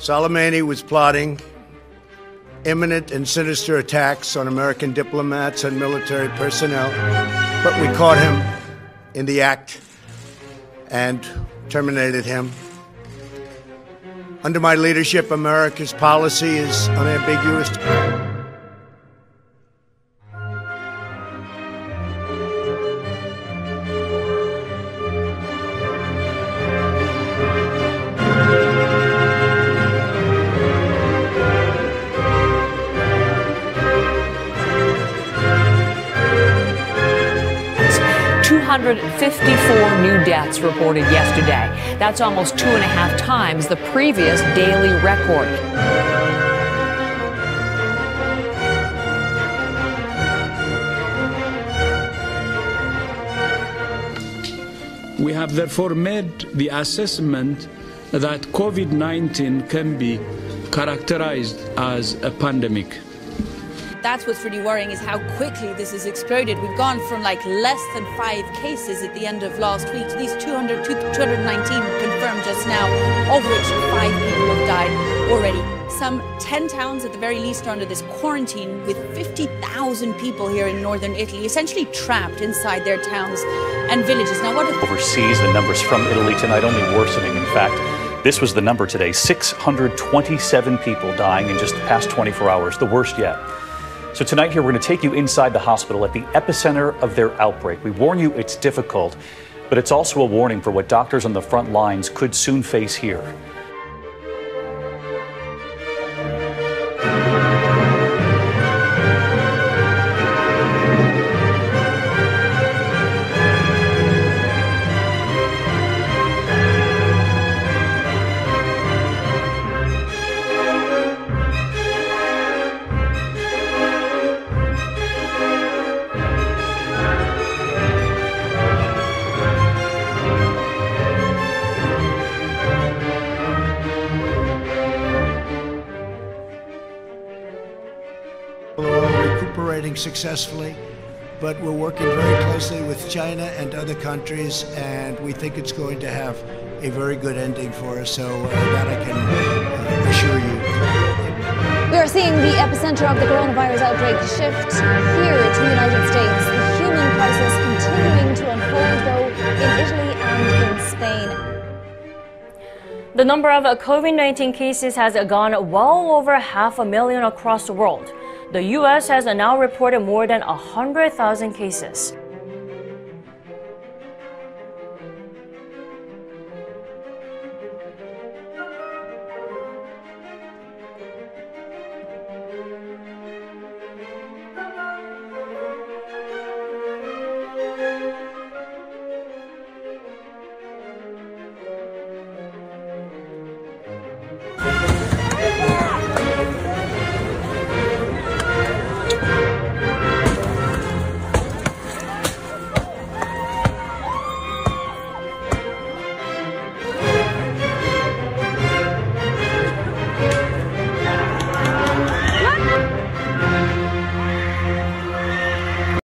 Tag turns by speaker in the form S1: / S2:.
S1: Soleimani was plotting imminent and sinister attacks on American diplomats and military personnel, but we caught him in the act and terminated him. Under my leadership, America's policy is unambiguous.
S2: 254 new deaths reported yesterday. That's almost two and a half times the previous daily record.
S3: We have therefore made the assessment that COVID 19 can be characterized as a pandemic
S4: that's what's really worrying is how quickly this has exploded. We've gone from like less than five cases at the end of last week to these 200, 219 confirmed just now, of which five people have died already. Some 10 towns at the very least are under this quarantine with 50,000 people here in northern Italy, essentially trapped inside their towns and villages. Now, what
S5: overseas, the numbers from Italy tonight only worsening. In fact, this was the number today 627 people dying in just the past 24 hours, the worst yet. So, tonight here, we're going to take you inside the hospital at the epicenter of their outbreak. We warn you it's difficult, but it's also a warning for what doctors on the front lines could soon face here.
S1: Recuperating successfully, but we're working very closely with China and other countries, and we think it's going to have a very good ending for us. So uh, that I can uh, assure you.
S6: We are seeing the epicenter of the coronavirus outbreak shift here to the United States. The human crisis continuing to unfold, though, in Italy and in Spain.
S7: The number of COVID 19 cases has gone well over half a million across the world. The U.S. has now reported more than 100,000 cases.